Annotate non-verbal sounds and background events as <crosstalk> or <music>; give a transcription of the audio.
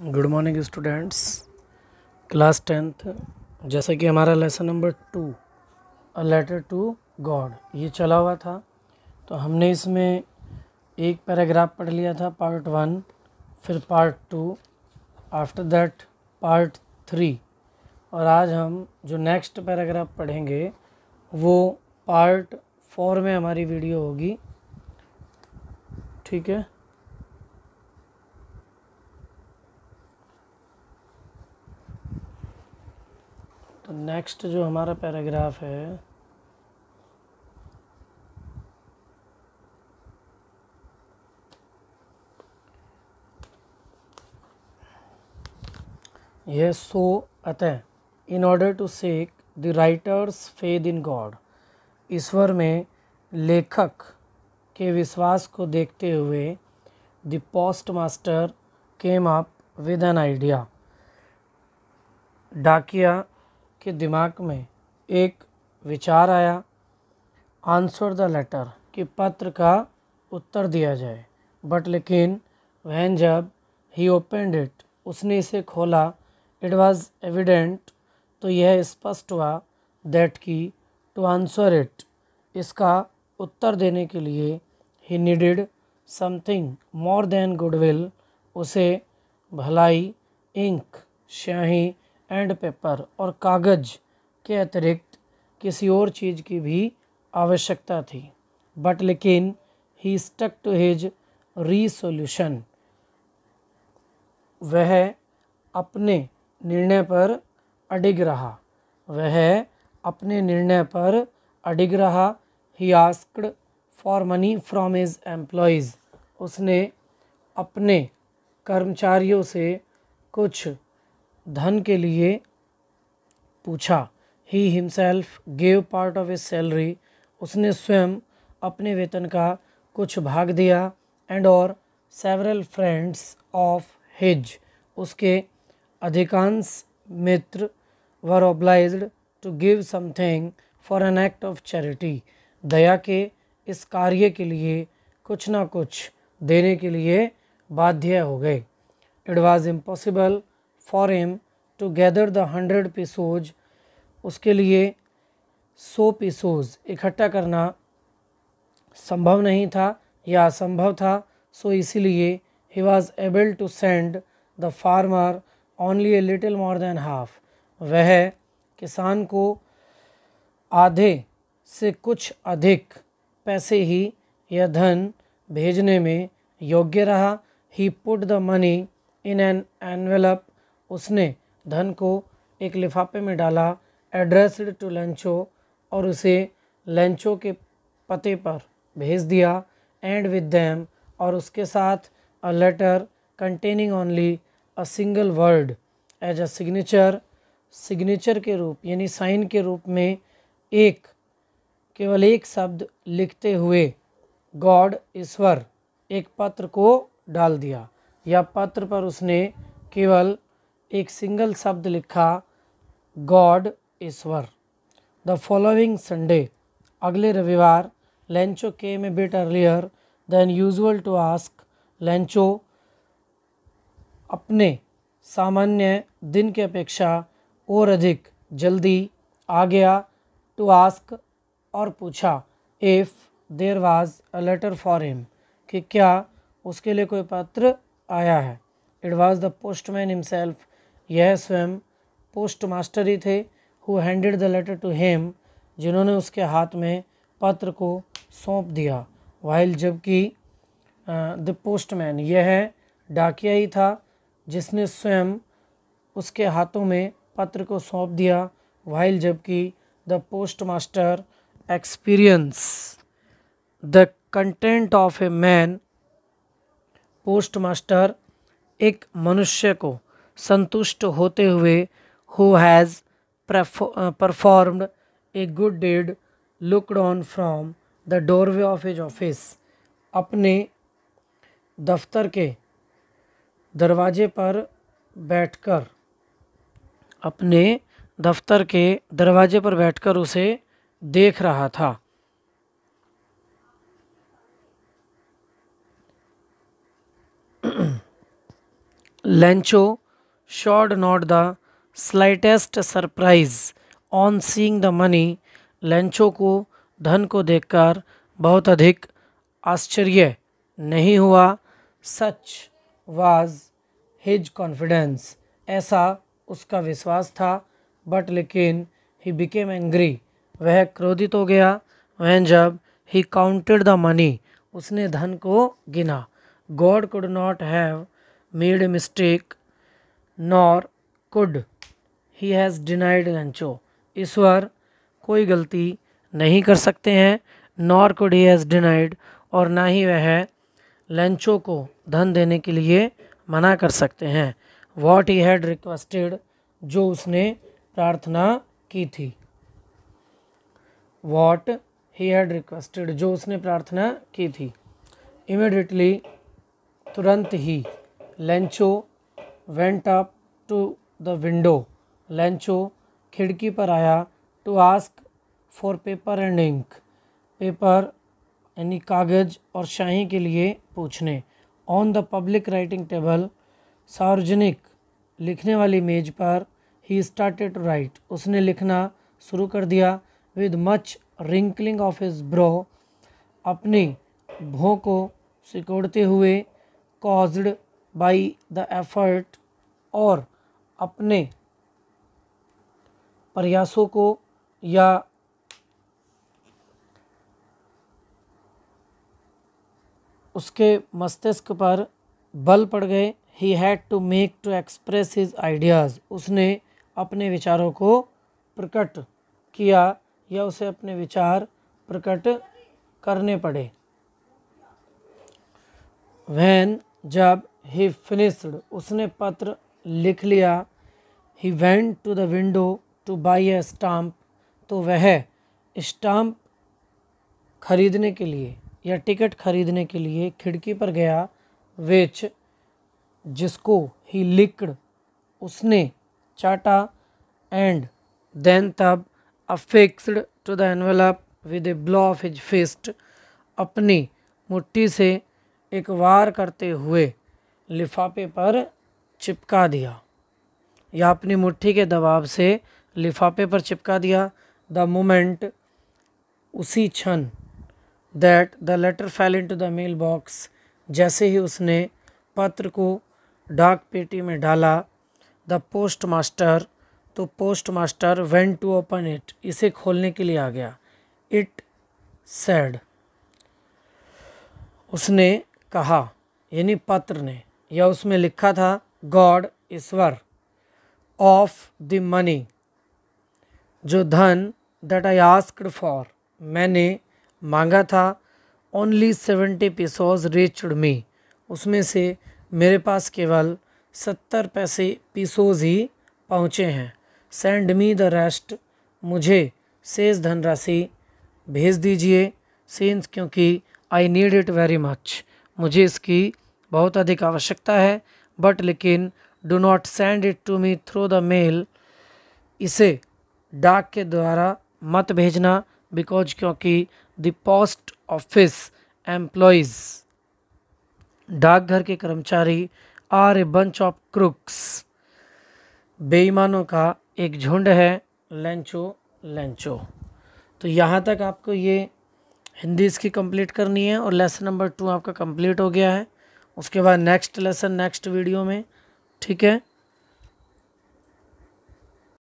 Good morning students class tenth जैसा कि हमारा lesson number two a letter to god ये चला हुआ था। तो हमने इसमें एक पैराग्राफ पढ़ लिया था पार्ट वन फिर part two after that part three और आज हम जो नेक्स्ट पैराग्राफ पढ़ेंगे, वो पार्ट फोर में हमारी वीडियो होगी। ठीक है? तो नेक्स्ट जो हमारा पैराग्राफ है यह सो अतः in order to seek the writer's faith in God ईश्वर में लेखक के विश्वास को देखते हुए the post master came up with an idea डाकिया के दिमाग में एक विचार आया आंसर द लेटर कि पत्र का उत्तर दिया जाए। बट लेकिन वहन जब ही ओपेंड इट उसने इसे खोला इट वॉज़ एविडेंट तो यह स्पष्ट हुआ दैट कि टू आंसर इट इसका उत्तर देने के लिए he needed something more than goodwill उसे भलाई इंक स्याही एंड पेपर और कागज़ के अतिरिक्त किसी और चीज़ की भी आवश्यकता थी। बट लेकिन he stuck to his resolution वह अपने निर्णय पर अडिग रहा। वह अपने निर्णय पर अडिग रहा। He asked for money from his employees उसने अपने कर्मचारियों से कुछ धन के लिए पूछा। He himself gave part of his salary उसने स्वयं अपने वेतन का कुछ भाग दिया एंड और सेवरल फ्रेंड्स ऑफ़ हिज उसके अधिकांश मित्र were obliged to give something for an act of charity दया के इस कार्य के लिए कुछ ना कुछ देने के लिए बाध्य हो गए। It was impossible for him to gather the hundred pesos उसके लिए सौ पीसोज इकट्ठा करना संभव नहीं था या असंभव था, सो इसीलिए he was able to send the farmer only a little more than half वह किसान को आधे से कुछ अधिक पैसे ही यह धन भेजने में योग्य रहा। He put the money in an envelope उसने धन को एक लिफाफे में डाला, एड्रेस्ड टू लंचो, और उसे लंचो के पते पर भेज दिया, एंड विद दैम, और उसके साथ a letter containing only a single word as a signature signature के रूप, यानी साइन के रूप में एक, केवल एक शब्द लिखते हुए गॉड ईश्वर एक पत्र को डाल दिया। या पत्र पर उसने केवल एक सिंगल शब्द लिखा, गॉड ईश्वर द फॉलोइंग संडे, अगले रविवार, लेंचो के में bit earlier, than usual to ask, Lencho, अपने सामान्य दिन की अपेक्षा और अधिक जल्दी आ गया टू आस्क और पूछा, if there was a letter for him, कि क्या उसके लिए कोई पत्र आया है? It was the postman himself यह स्वयं पोस्ट मास्टर ही थे who handed the letter to him जिन्होंने उसके हाथ में पत्र को सौंप दिया। वाइल जबकि द पोस्टमैन यह डाकिया ही था, जिसने स्वयं उसके हाथों में पत्र को सौंप दिया। वाइल जबकि the postmaster experience the content of a man postmaster एक मनुष्य को संतुष्ट होते हुए who has performed a good deed looked on from the doorway of his office अपने दफ्तर के दरवाजे पर बैठकर, अपने दफ्तर के दरवाजे पर बैठकर उसे देख रहा था। <clears throat> Lencho showed not the slightest surprise on seeing the money Lencho को धन को देखकर बहुत अधिक आश्चर्य नहीं हुआ। सच वाज हिज कॉन्फिडेंस ऐसा उसका विश्वास था बट लेकिन ही बिकेम एंग्री वह क्रोधित हो गया। वह जब ही काउंटेड द मनी उसने धन को गिना। God could not have made mistake nor could he has denied Lencho ईश्वर कोई गलती नहीं कर सकते हैं nor could he has denied और ना ही वह लंचो को धन देने के लिए मना कर सकते हैं वॉट ही हैड रिक्वेस्टेड जो उसने प्रार्थना की थी वॉट ही हैड रिक्वेस्टेड जो उसने प्रार्थना की थी इमिडिएटली तुरंत ही Lencho went up to the window Lencho खिड़की पर आया to ask for paper and ink paper यानी कागज़ और शाही के लिए पूछने on the public writing table सार्वजनिक लिखने वाली मेज पर ही स्टार्टेड टू राइट उसने लिखना शुरू कर दिया with much wrinkling of his brow अपनी भों को सिकोड़ते हुए कॉज्ड बाई द एफर्ट और अपने प्रयासों को या उसके मस्तिष्क पर बल पड़ गए। He had to make to express his ideas उसने अपने विचारों को प्रकट किया या उसे अपने विचार प्रकट करने पड़े। वैन जब ही फिनिश्ड उसने पत्र लिख लिया। He went to the window to buy a stamp तो वह स्टाम्प खरीदने के लिए या टिकट खरीदने के लिए खिड़की पर गया वेच जिसको ही लिक्ड उसने चाटा एंड देन तब affixed to the envelope with a blow of his fist अपनी मुट्ठी से एक वार करते हुए लिफाफे पर चिपका दिया। या अपनी मुट्ठी के दबाव से लिफाफे पर चिपका दिया। द मोमेंट, उसी क्षण that the letter fell into the mailbox जैसे ही उसने पत्र को डाक पेटी में डाला द पोस्ट मास्टर तो postmaster went to open it इसे खोलने के लिए आ गया। इट सैड उसने कहा, यानी पत्र ने या उसमें लिखा था, गॉड ईश्वर ऑफ़ द मनी, जो धन दैट आई आस्क्ड फॉर मैंने मांगा था only seventy pesos reached me उसमें से मेरे पास केवल सत्तर पैसे पीसोज ही पहुँचे हैं। सेंड मी द रेस्ट मुझे शेष धनराशि भेज दीजिए सीन्स क्योंकि I need it very much मुझे इसकी बहुत अधिक आवश्यकता है बट लेकिन do not send it to me through the mail इसे डाक के द्वारा मत भेजना बिकॉज़ क्योंकि द पोस्ट ऑफ़िस एम्प्लॉयज़ डाकघर के कर्मचारी are a bunch of crooks बेईमानों का एक झुंड है, लेंचो लेंचो। तो यहाँ तक आपको ये हिंदी इसकी कंप्लीट करनी है और लेसन नंबर टू आपका कंप्लीट हो गया है। उसके बाद नेक्स्ट लेसन नेक्स्ट वीडियो में ठीक है?